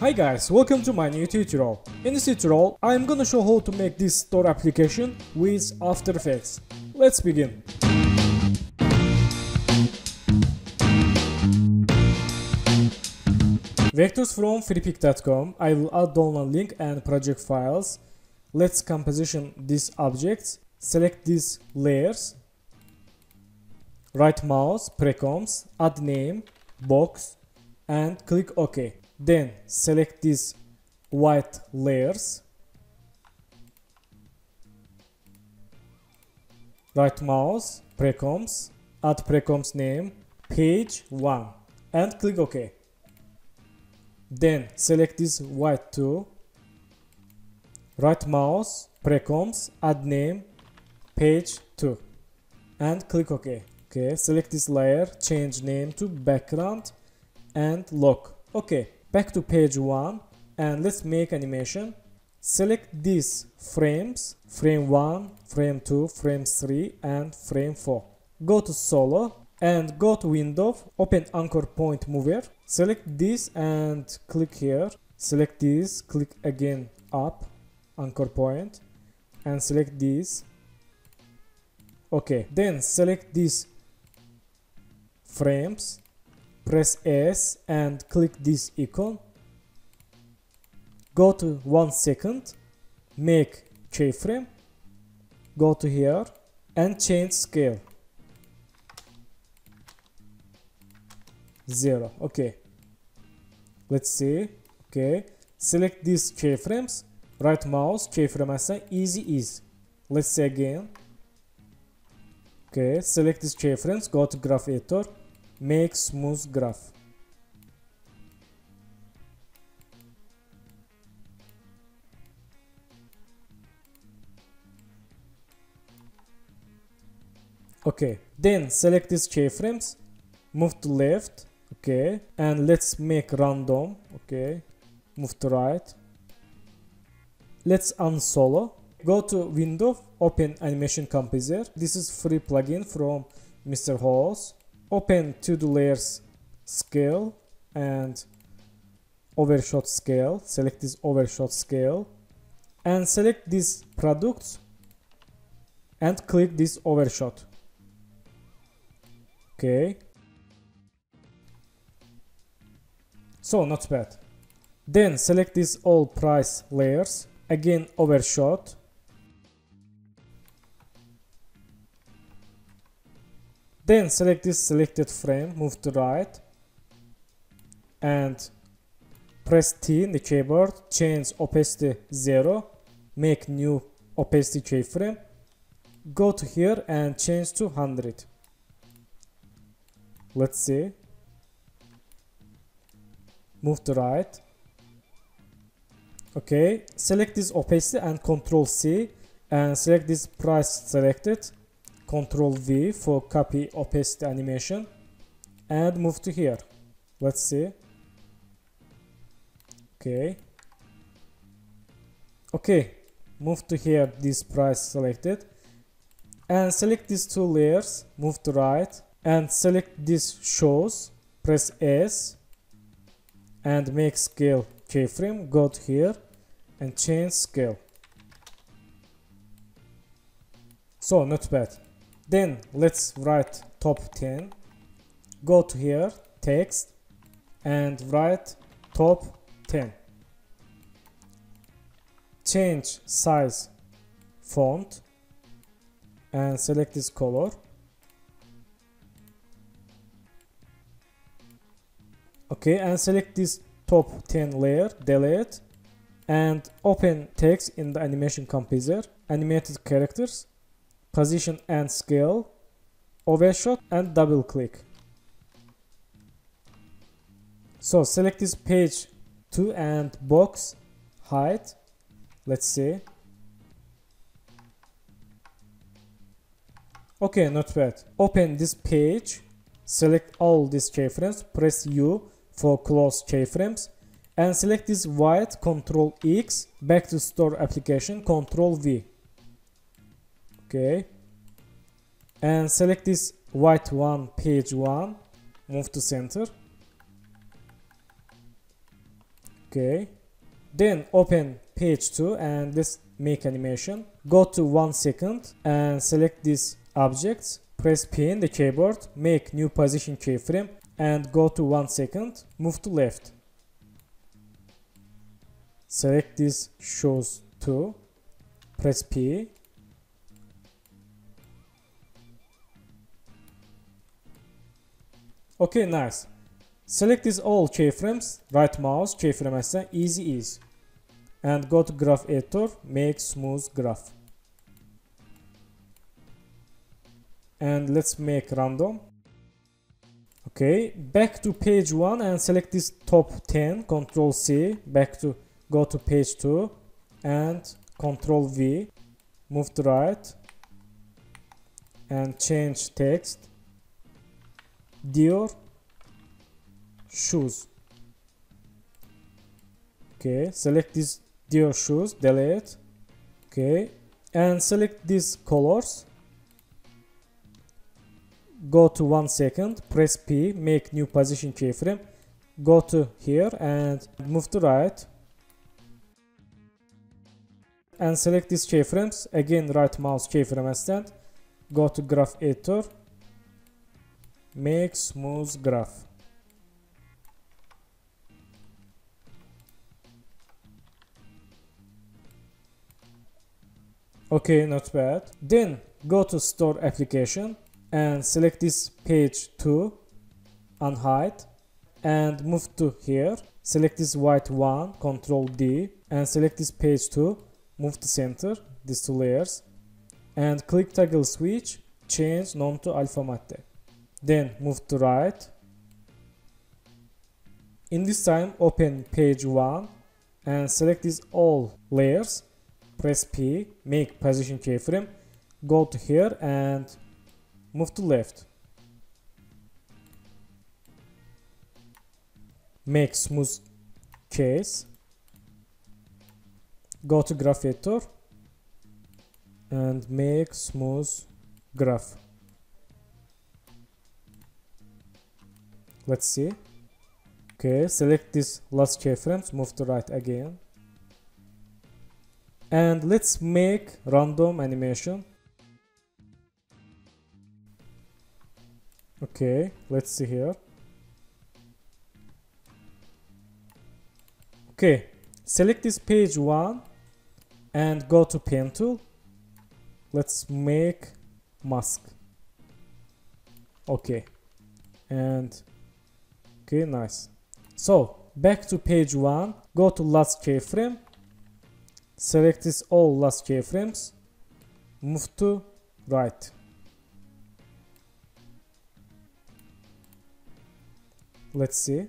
Hi guys, welcome to my new tutorial. In this tutorial, I'm gonna show how to make this store application with After Effects. Let's begin. Vectors from freepik.com. I will add download link and project files. Let's composition these objects. Select these layers. Right mouse, precoms, add name, box, and click OK. Then select these white layers. Right mouse, precoms, add precoms name, page 1 and click OK. Then select this white 2 Right mouse, precoms, add name, page 2 and click OK. Okay, select this layer, change name to background and lock. Okay, back to page 1 and let's make animation. Select these frames, frame 1, frame 2, frame 3 and frame 4. Go to solo and go to window, open anchor point mover. Select this and click here. Select this, click again up, anchor point and select this. Okay, then select these frames press S and click this icon. Go to one second make keyframe go to here and change scale. Zero okay. Let's see okay. Select these keyframes right mouse keyframe assign easy ease let's say again. Okay select these keyframes go to graph editor make smooth graph. Okay then select these keyframes move to left okay and let's make random okay move to right. Let's unsolo go to window open animation composer this is free plugin from Mister Horse open to the layers scale and overshoot scale. Select this overshoot scale and select this product and click this overshoot. Okay. So not bad. Then select these all price layers. Again overshoot Then select this selected frame, move to right and press T in the keyboard, change opacity 0, make new opacity keyframe, go to here and change to 100. Let's see. Move to right. Okay, select this opacity and Control C and select this price selected Control V for copy opacity animation and move to here. Let's see. Okay. Okay. Move to here, this price selected. And select these two layers, move to right and select this shows, press S and make scale keyframe, go to here and change scale. So not bad. Then let's write top 10. Go to here, text, and write top 10. Change size font and select this color. Okay, and select this top 10 layer, delete, and open text in the animation composer, animated characters, position and scale, overshoot and double click. So select this page 2 and box height. Let's see. Okay, not bad. Open this page, select all these keyframes, press U for close keyframes and select this white, Control X, back to store application, Control V okay and select this white one page one. Move to center. Okay then open page 2 and let's make animation. Go to one second and select these objects press p in the keyboard. Make new position keyframe and go to one second. Move to left. Select this shows 2 press p okay nice. Select these all keyframes right mouse keyframe asa easy ease and go to graph editor make smooth graph. And let's make random. Okay back to page 1 and select this top 10 control c back to go to page 2 and control v move to right and change text Dior shoes okay select this Dior shoes delete. Okay and select these colors. Go to one second press P make new position keyframe. Go to here and move to right. And select these keyframes. Again right mouse keyframe assistant go to graph editor make smooth graph. Okay not bad. Then go to store application and select this page 2 unhide and move to here. Select this white one control D and select this page 2 move to center these two layers. And click toggle switch change none to alpha matte then move to right. In this time open page 1 and select these all layers. Press P make position keyframe go to here and move to left. Make smooth case. Go to graph editor and make smooth graph let's see. Okay select this last keyframes move to right again. And let's make random animation. Okay let's see here. Okay select this page one and go to pen tool. Let's make mask. Okay and okay nice. So back to page one. Go to last keyframe. Select this all last keyframes. Move to right. Let's see.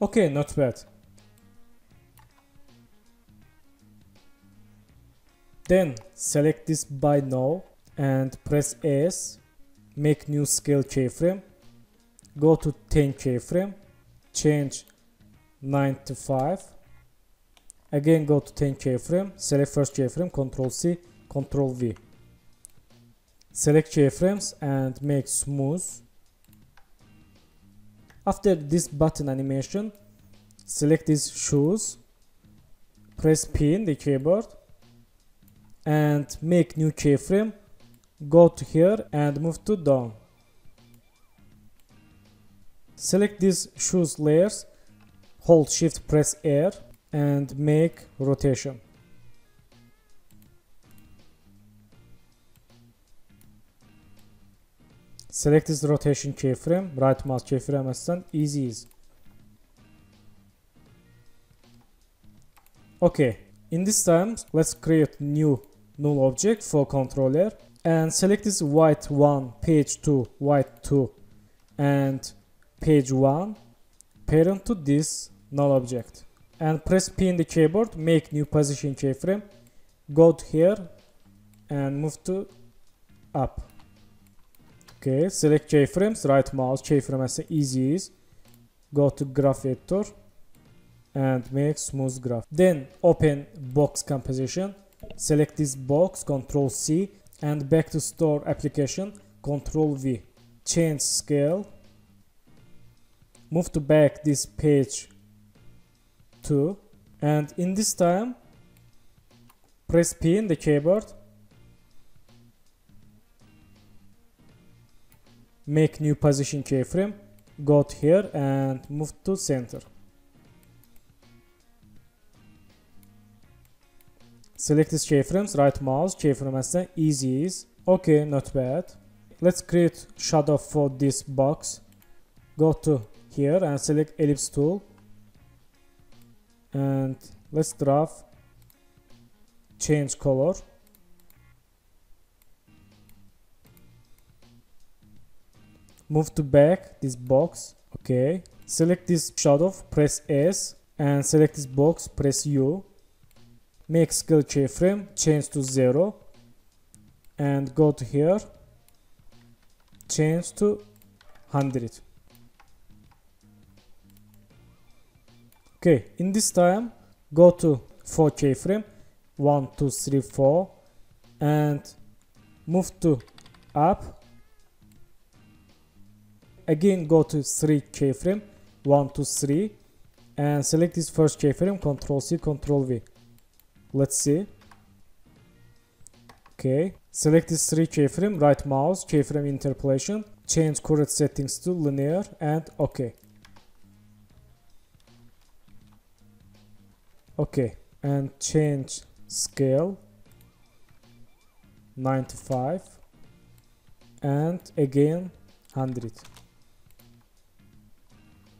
Okay not bad. Then select this by now and press S. Make new scale keyframe go to 10 keyframe change 9 to 5 again go to 10 keyframe select first keyframe control c control v. Select keyframes and make smooth. After this button animation select these shoes press p in the keyboard and make new keyframe go to here and move to down select these shoes layers hold shift press R and make rotation. Select this rotation keyframe, right mouse keyframe assistant, easy ease. Okay, in this time, let's create new null object for controller and select this white 1, page 2, white 2 and page 1 parent to this null object and press P in the keyboard, make new position keyframe, go to here and move to up. Okay, select keyframes, right mouse, keyframe as easy ease. Go to graph editor and make smooth graph. Then open box composition, select this box, control C and back to store application, control V. Change scale move to back this page 2 and in this time press P in the keyboard make new position keyframe go to here and move to center. Select this keyframes right mouse keyframe and easy ease. Okay not bad. Let's create shadow for this box. Go to here and select ellipse tool. And let's draw change color. Move to back this box okay. Select this shadow press s and select this box press u. Make scale keyframe change to 0 and go to here change to 100 okay in this time go to 4 keyframe 1 2 3 4 and move to up. Again go to 3 keyframe 1 2 3 and select this first keyframe control c control v. Let's see. Okay select this 3 keyframe right mouse keyframe interpolation change current settings to linear and okay okay and change scale 95 and again 100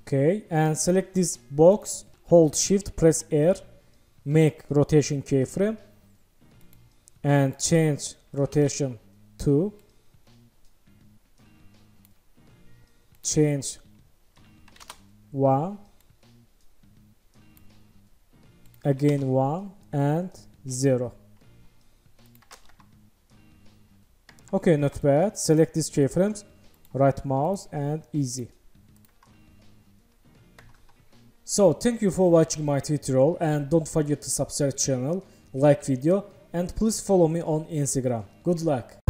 okay and select this box hold shift press R make rotation keyframe and change rotation to change 1 again 1 and 0 okay not bad. Select these keyframes right mouse and easy. So thank you for watching my tutorial and don't forget to subscribe channel like video and please follow me on instagram. Good luck